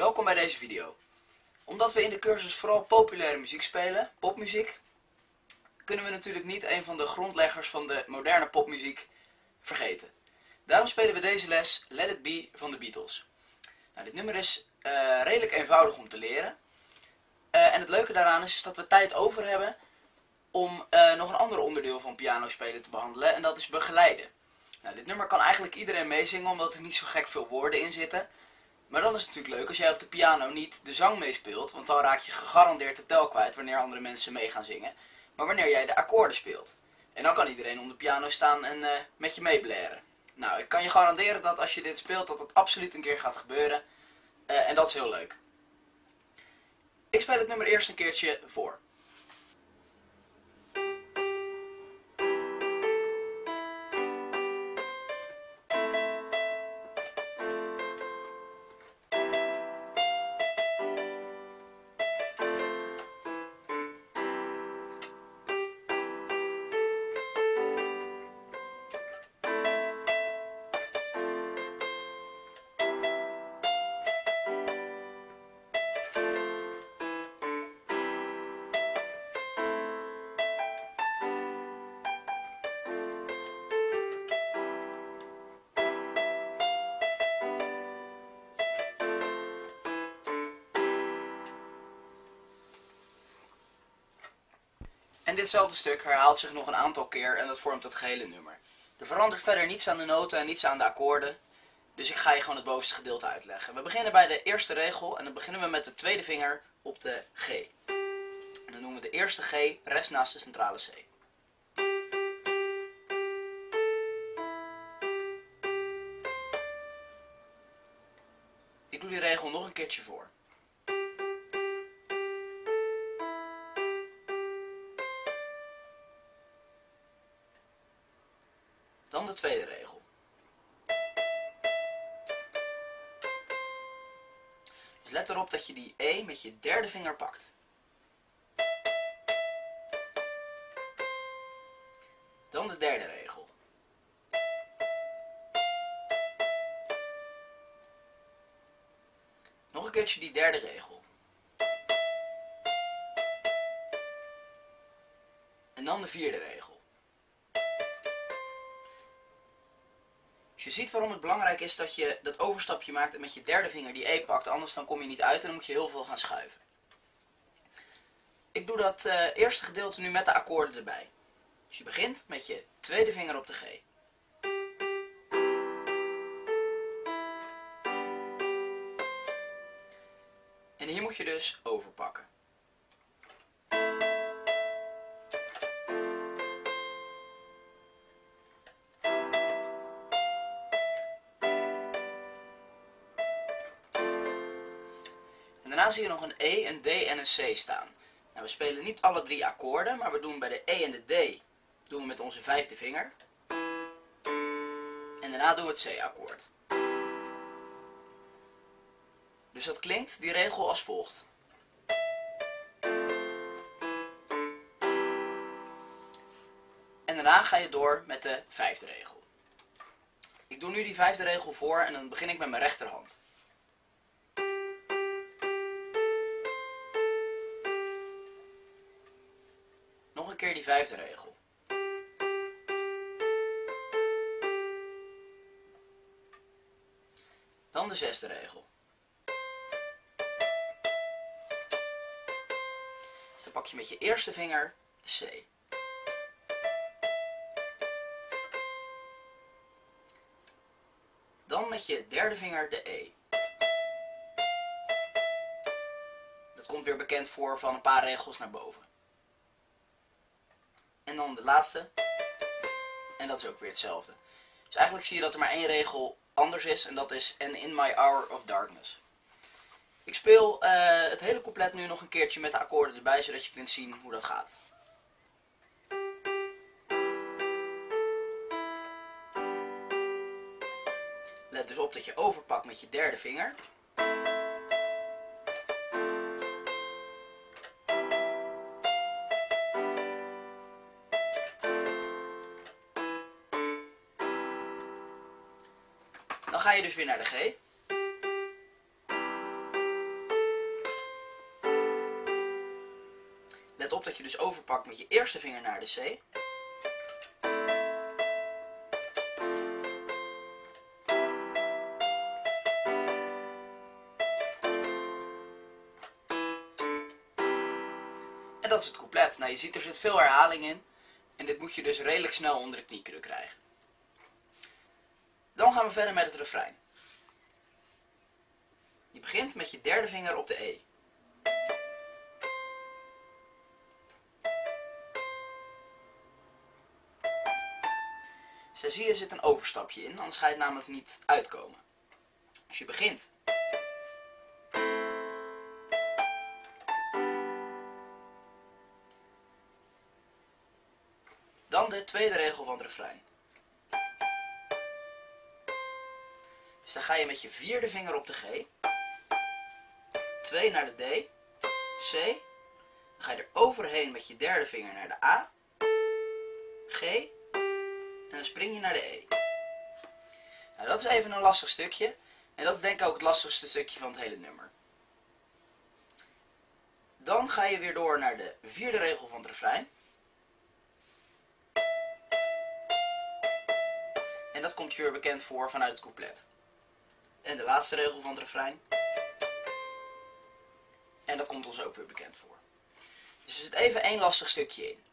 welkom bij deze video. Omdat we in de cursus vooral populaire muziek spelen, popmuziek, kunnen we natuurlijk niet een van de grondleggers van de moderne popmuziek vergeten. Daarom spelen we deze les Let It Be van de Beatles. Nou, dit nummer is uh, redelijk eenvoudig om te leren. Uh, en het leuke daaraan is, dat we tijd over hebben om uh, nog een ander onderdeel van pianospelen te behandelen en dat is begeleiden. Nou, dit nummer kan eigenlijk iedereen meezingen omdat er niet zo gek veel woorden in zitten. Maar dan is het natuurlijk leuk als jij op de piano niet de zang meespeelt, want dan raak je gegarandeerd de tel kwijt wanneer andere mensen mee gaan zingen. Maar wanneer jij de akkoorden speelt. En dan kan iedereen om de piano staan en uh, met je meeblaren. Nou, ik kan je garanderen dat als je dit speelt, dat het absoluut een keer gaat gebeuren. Uh, en dat is heel leuk. Ik speel het nummer eerst een keertje voor. En ditzelfde stuk herhaalt zich nog een aantal keer en dat vormt het gehele nummer. Er verandert verder niets aan de noten en niets aan de akkoorden. Dus ik ga je gewoon het bovenste gedeelte uitleggen. We beginnen bij de eerste regel en dan beginnen we met de tweede vinger op de G. En dan noemen we de eerste G rest naast de centrale C. Ik doe die regel nog een keertje voor. Dan de tweede regel. Dus let erop dat je die E met je derde vinger pakt. Dan de derde regel. Nog een keertje die derde regel. En dan de vierde regel. Dus je ziet waarom het belangrijk is dat je dat overstapje maakt en met je derde vinger die E pakt. Anders dan kom je niet uit en dan moet je heel veel gaan schuiven. Ik doe dat uh, eerste gedeelte nu met de akkoorden erbij. Dus je begint met je tweede vinger op de G. En hier moet je dus overpakken. En daarna zie je nog een E, een D en een C staan. Nou, we spelen niet alle drie akkoorden, maar we doen bij de E en de D doen we met onze vijfde vinger. En daarna doen we het C-akkoord. Dus dat klinkt, die regel, als volgt. En daarna ga je door met de vijfde regel. Ik doe nu die vijfde regel voor en dan begin ik met mijn rechterhand. Keer die vijfde regel. Dan de zesde regel. Dus dan pak je met je eerste vinger de C. Dan met je derde vinger de E. Dat komt weer bekend voor van een paar regels naar boven. En dan de laatste. En dat is ook weer hetzelfde. Dus eigenlijk zie je dat er maar één regel anders is. En dat is And in my hour of darkness. Ik speel uh, het hele couplet nu nog een keertje met de akkoorden erbij. Zodat je kunt zien hoe dat gaat. Let dus op dat je overpakt met je derde vinger. Dan ga je dus weer naar de G. Let op dat je dus overpakt met je eerste vinger naar de C. En dat is het couplet. Nou, je ziet er zit veel herhaling in. En dit moet je dus redelijk snel onder de knie kunnen krijgen. Dan gaan we verder met het refrein. Je begint met je derde vinger op de E. Zo zie je, er zit een overstapje in, anders ga je het namelijk niet uitkomen. Als je begint Dan de tweede regel van het refrein. Dus dan ga je met je vierde vinger op de G. 2 naar de D. C. Dan ga je er overheen met je derde vinger naar de A. G. En dan spring je naar de E. Nou, dat is even een lastig stukje. En dat is denk ik ook het lastigste stukje van het hele nummer. Dan ga je weer door naar de vierde regel van het refrein. En dat komt je weer bekend voor vanuit het couplet. En de laatste regel van het refrein. En dat komt ons ook weer bekend voor. Dus er zit even één lastig stukje in.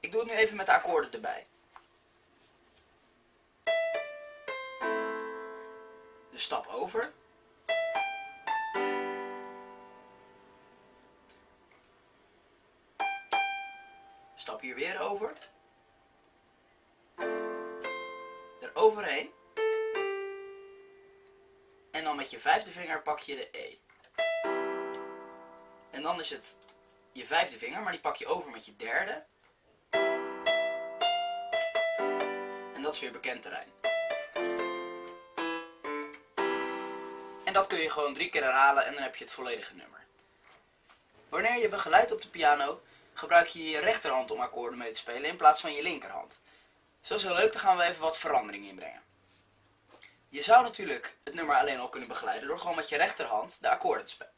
Ik doe het nu even met de akkoorden erbij. De stap over. Stap hier weer over. Eroverheen. En dan met je vijfde vinger pak je de E. En dan is het je vijfde vinger, maar die pak je over met je derde. En dat is weer bekend terrein. En dat kun je gewoon drie keer herhalen en dan heb je het volledige nummer. Wanneer je begeleidt op de piano, gebruik je je rechterhand om akkoorden mee te spelen in plaats van je linkerhand. Zo is heel leuk, daar gaan we even wat verandering in brengen. Je zou natuurlijk het nummer alleen al kunnen begeleiden door gewoon met je rechterhand de akkoorden te spelen.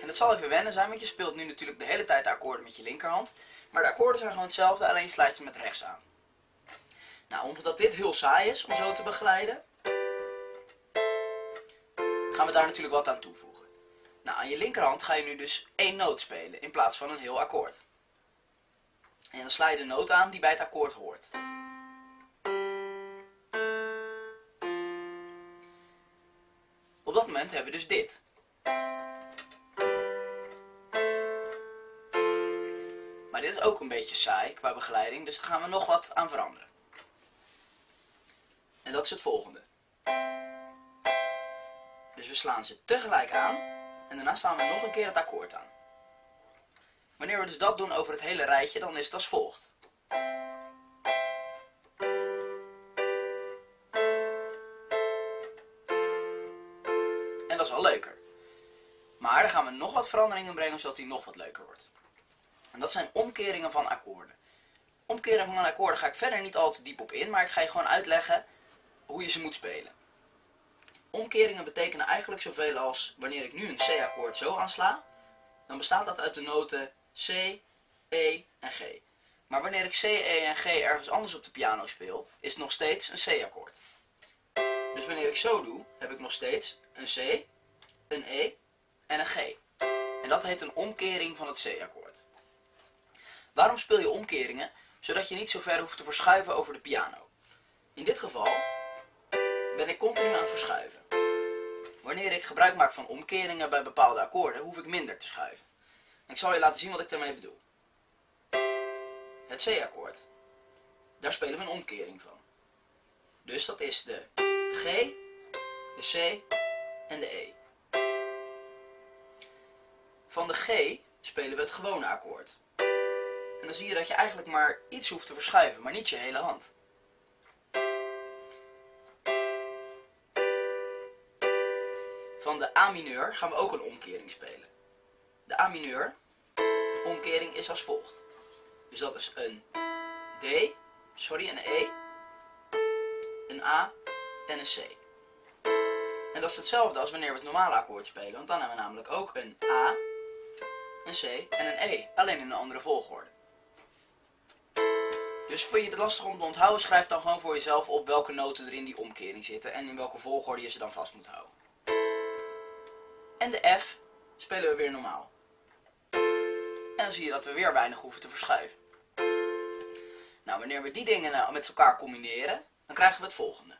En het zal even wennen zijn, want je speelt nu natuurlijk de hele tijd de akkoorden met je linkerhand. Maar de akkoorden zijn gewoon hetzelfde, alleen je sluit ze met rechts aan. Nou, omdat dit heel saai is om zo te begeleiden, gaan we daar natuurlijk wat aan toevoegen. Nou, aan je linkerhand ga je nu dus één noot spelen in plaats van een heel akkoord. En dan sla je de noot aan die bij het akkoord hoort. Op dat moment hebben we dus dit. Maar dit is ook een beetje saai qua begeleiding, dus daar gaan we nog wat aan veranderen. En dat is het volgende. Dus we slaan ze tegelijk aan en daarna slaan we nog een keer het akkoord aan. Wanneer we dus dat doen over het hele rijtje, dan is het als volgt. En dat is wel leuker. Maar dan gaan we nog wat veranderingen brengen, zodat die nog wat leuker wordt. En dat zijn omkeringen van akkoorden. Omkeringen van akkoorden ga ik verder niet al te diep op in, maar ik ga je gewoon uitleggen hoe je ze moet spelen. Omkeringen betekenen eigenlijk zoveel als wanneer ik nu een C-akkoord zo aansla, dan bestaat dat uit de noten C, E en G. Maar wanneer ik C, E en G ergens anders op de piano speel, is het nog steeds een C-akkoord. Dus wanneer ik zo doe, heb ik nog steeds een C, een E en een G. En dat heet een omkering van het C-akkoord. Waarom speel je omkeringen? Zodat je niet zo ver hoeft te verschuiven over de piano. In dit geval ben ik continu aan het verschuiven. Wanneer ik gebruik maak van omkeringen bij bepaalde akkoorden, hoef ik minder te schuiven. Ik zal je laten zien wat ik daarmee bedoel. Het C-akkoord. Daar spelen we een omkering van. Dus dat is de G, de C en de E. Van de G spelen we het gewone akkoord. En dan zie je dat je eigenlijk maar iets hoeft te verschuiven, maar niet je hele hand. Van de A mineur gaan we ook een omkering spelen. De A mineur omkering is als volgt. Dus dat is een D, sorry, een E, een A en een C. En dat is hetzelfde als wanneer we het normale akkoord spelen. Want dan hebben we namelijk ook een A, een C en een E. Alleen in een andere volgorde. Dus voor je het lastig om te onthouden, schrijf dan gewoon voor jezelf op welke noten er in die omkering zitten. En in welke volgorde je ze dan vast moet houden. En de F spelen we weer normaal. Dan zie je dat we weer weinig hoeven te verschuiven. Nou, wanneer we die dingen nou met elkaar combineren, dan krijgen we het volgende.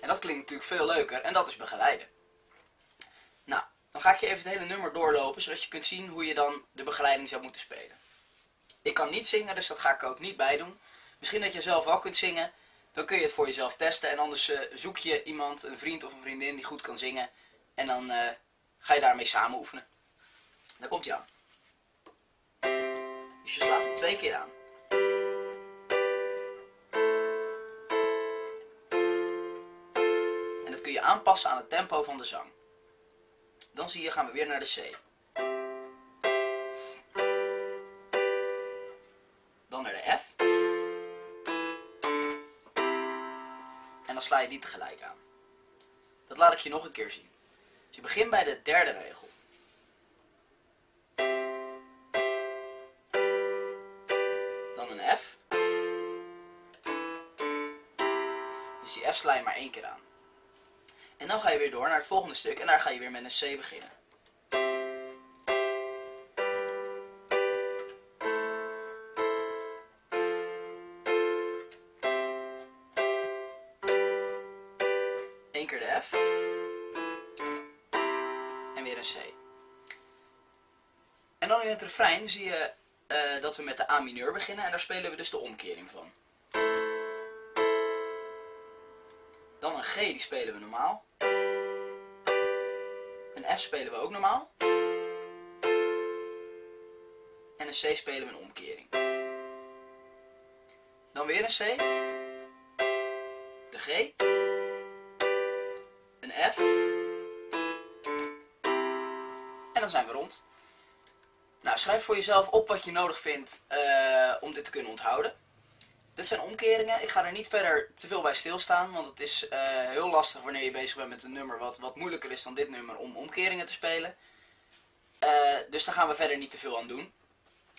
En dat klinkt natuurlijk veel leuker en dat is begeleiden. Nou, dan ga ik je even het hele nummer doorlopen, zodat je kunt zien hoe je dan de begeleiding zou moeten spelen. Ik kan niet zingen, dus dat ga ik ook niet bij doen. Misschien dat je zelf wel kunt zingen, dan kun je het voor jezelf testen. En anders uh, zoek je iemand, een vriend of een vriendin die goed kan zingen. En dan uh, ga je daarmee samen oefenen. Daar komt hij aan. Dus je slaat hem twee keer aan. En dat kun je aanpassen aan het tempo van de zang. Dan zie je, gaan we weer naar de C. dan sla je die tegelijk aan. Dat laat ik je nog een keer zien. Dus je begint bij de derde regel. Dan een F. Dus die F sla je maar één keer aan. En dan ga je weer door naar het volgende stuk en daar ga je weer met een C beginnen. Eén keer de F. En weer een C. En dan in het refrein zie je uh, dat we met de A mineur beginnen en daar spelen we dus de omkering van. Dan een G, die spelen we normaal. Een F spelen we ook normaal. En een C spelen we een omkering. Dan weer een C. De G. Een F. En dan zijn we rond. Nou, schrijf voor jezelf op wat je nodig vindt uh, om dit te kunnen onthouden. Dit zijn omkeringen. Ik ga er niet verder te veel bij stilstaan, want het is uh, heel lastig wanneer je bezig bent met een nummer wat, wat moeilijker is dan dit nummer om omkeringen te spelen. Uh, dus daar gaan we verder niet te veel aan doen.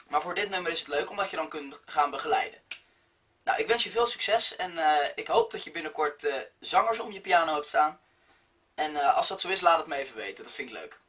Maar voor dit nummer is het leuk omdat je dan kunt gaan begeleiden. Nou, ik wens je veel succes en ik hoop dat je binnenkort zangers om je piano hebt staan. En als dat zo is, laat het me even weten. Dat vind ik leuk.